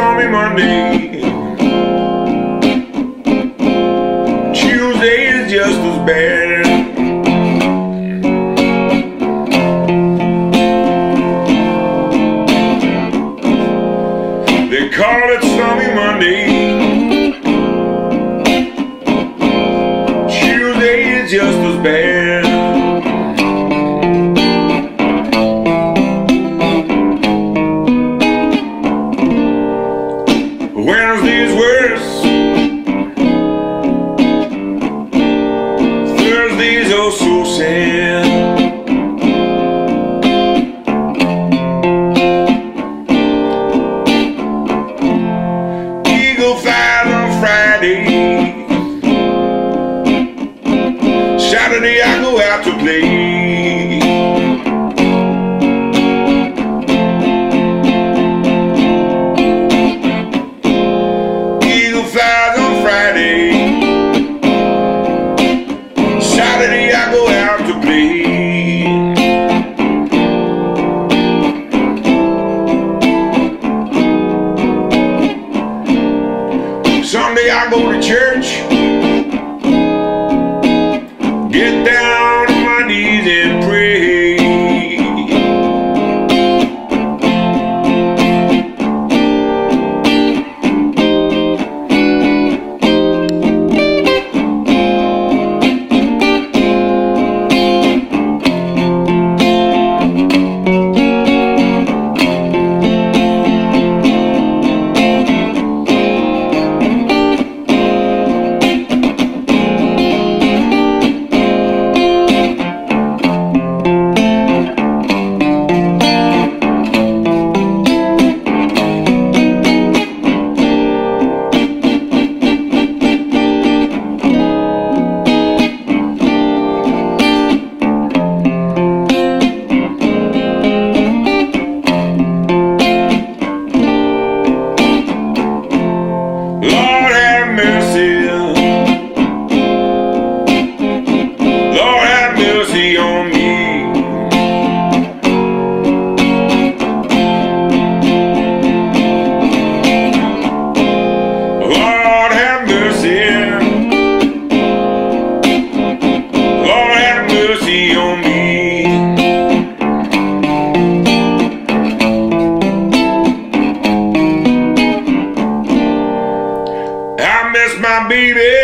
call me Monday. Tuesday is just as bad. They call it Stormy Monday. Wednesday's worse. Thursday's oh so sad. Eagle flies on Friday. Saturday I go out to play. Sunday I go to church. Mercy on me. Lord have mercy. Lord have mercy on me. I miss my baby.